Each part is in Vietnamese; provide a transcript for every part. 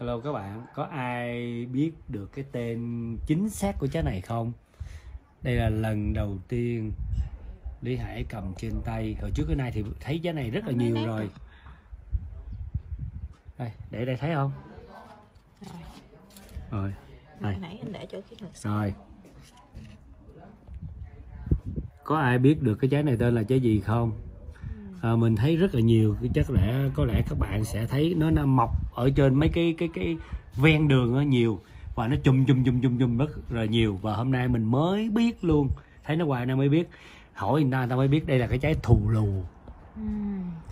Hello các bạn, có ai biết được cái tên chính xác của trái này không? Đây là lần đầu tiên Lý Hải cầm trên tay. Hồi trước cái này thì thấy trái này rất là nhiều rồi. Đây, để đây thấy không? Rồi, Đây. nãy anh để chỗ kia ngực rồi. Có ai biết được cái trái này tên là trái gì không? À, mình thấy rất là nhiều. Chắc lẽ có lẽ các bạn sẽ thấy nó nó mọc ở trên mấy cái cái cái ven đường nó nhiều. Và nó chùm chùm chùm chùm chùm rất là nhiều. Và hôm nay mình mới biết luôn. Thấy nó hoài nay mới biết. Hỏi người ta người ta mới biết đây là cái trái thù lù. Ừ,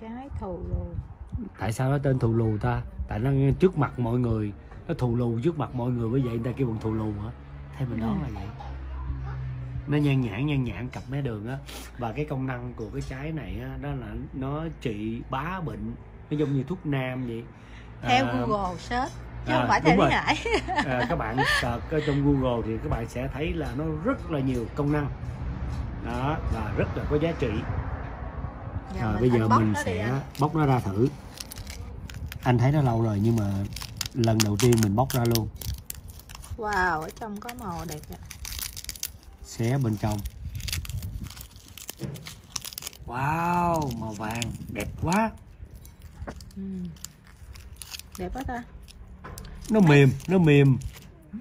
trái thù lù. Tại sao nó tên thù lù ta? Tại nó trước mặt mọi người. Nó thù lù trước mặt mọi người bởi vậy người ta kêu bằng thù lù hả? Theo mình đoán là vậy nó nhan nhản nhan nhản cặp mé đường á. Và cái công năng của cái trái này á đó là nó trị bá bệnh nó giống như thuốc nam vậy. Theo À, google search chứ à, không phải theo lý hải. À, các bạn search ở trong Google thì các bạn sẽ thấy là nó rất là nhiều công năng. Đó và rất là có giá trị. Giờ mình bây giờ mình sẽ bóc nó ra thử. Anh thấy nó lâu rồi nhưng mà lần đầu tiên mình bóc ra luôn. Wow ở trong có màu đẹp xé bên trong. Wow màu vàng đẹp quá. Ừ. đẹp quá ta. Nó mềm nó mềm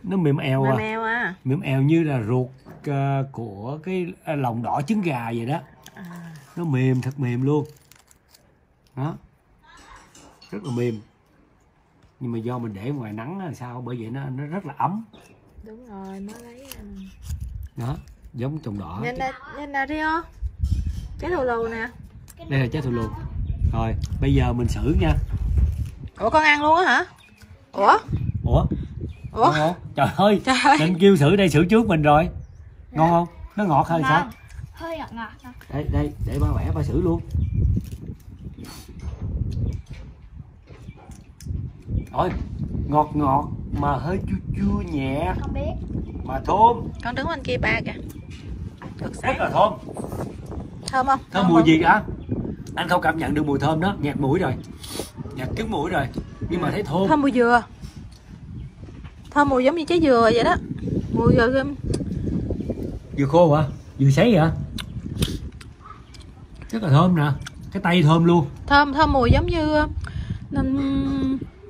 nó mềm eo mà à. mèo à. Mềm eo như là ruột ờ, của cái ờ, lòng đỏ trứng gà vậy đó. À. Nó mềm thật mềm luôn. Đó. Rất là mềm. Nhưng mà do mình để ngoài nắng là sao? Bởi vậy nó nó rất là ấm. Đúng rồi mới lấy um, đó giống trồng đỏ. Nhìn nè nhìn nè Rio trái thù lù nè. Đây là trái thù lù. Rồi bây giờ mình xử nha. Ủa con ăn luôn á hả? Ủa? Ủa? Ủa? Ngon không? Trời ơi trời ơi. định kêu xử đây xử trước mình rồi. Ngon không? Nó ngọt hay sao? Hơi ngọt đây đây để ba vẽ ba xử luôn. Ôi, ngọt ngọt mà hơi chua chua nhẹ. Không biết. Mà thơm. Con đứng bên kia ba kìa. Được rất sáng. là thơm. Thơm không? Thơm mùi không? gì cả anh không cảm nhận được mùi thơm đó. Nhạt mũi rồi. Nhạt cứng mũi rồi. Nhưng mà thấy thơm. Thơm mùi dừa. Thơm mùi giống như trái dừa vậy đó. Mùi dừa vừa khô hả? Vừa sấy hả? Rất là thơm nè. Cái tay thơm luôn. Thơm thơm mùi giống như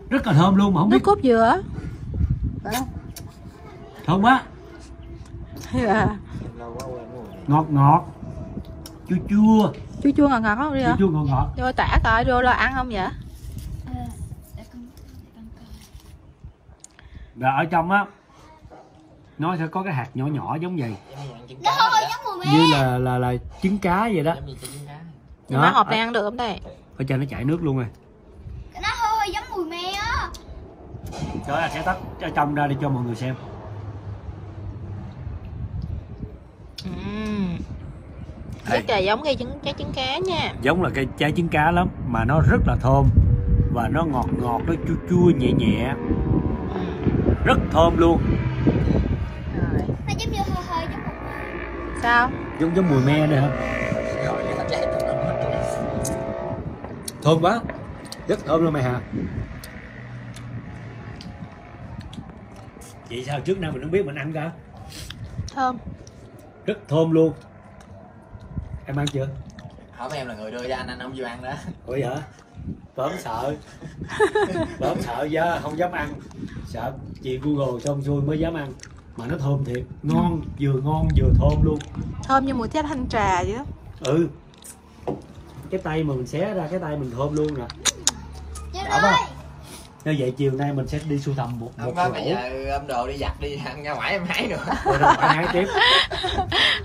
rất là thơm luôn mà không nước biết cốt dừa thơm quá. Dạ. ngọt ngọt. Chua chua. Chua chua ngọt ngọt không đi chua chua ngọt ngọt. Rồi tả coi rồi là ăn không vậy? Để con để con coi và ở trong á nó sẽ có cái hạt nhỏ nhỏ giống vậy. Nó như là là là trứng cá vậy đó. Mà hộp này ăn được không đây? Ở cho nó chảy nước luôn rồi nó hơi giống mùi me á đó là sẽ tách ở trong ra để cho mọi người xem. Uhm. Đây. rất là giống cây trứng trái trứng cá nha. Giống là cái trái trứng cá lắm mà nó rất là thơm. Và nó ngọt ngọt nó chua chua nhẹ nhẹ. Rất thơm luôn. Rồi. Nó giống như hơi hơi giống mùi me. Sao? Giống giống mùi me nữa hả? Thơm quá. Rất thơm luôn mày hả vậy sao trước nay mình không biết mình ăn cả thơm. Rất thơm luôn. Em ăn chưa? Hỏi em là người đưa cho anh anh không chịu ăn đó. Ủa hả? Bớm sợ. Bớm sợ chứ không dám ăn. Sợ chị google xong xuôi mới dám ăn. Mà nó thơm thiệt. Ngon vừa ngon vừa thơm luôn. Thơm như mùi trái thanh trà vậy đó. Ừ. Cái tay mà mình xé ra cái tay mình thơm luôn nè. Trời Đã không? Như vậy chiều nay mình sẽ đi sưu tầm một một rổ bây giờ âm đồ đi giặt đi ăn ra ngoài em hái nữa rồi rồi phải hái tiếp.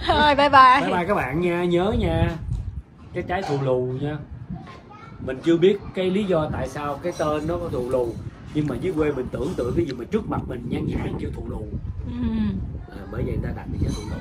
Thôi bye bye. Bye bye các bạn nha nhớ nha cái trái thù lù nha. Mình chưa biết cái lý do tại sao cái tên nó có thù lù nhưng mà dưới quê mình tưởng tượng cái gì mà trước mặt mình nhan nhản kiểu thù lù. Ừm. à, bởi vậy người ta đặt cái trái thù lù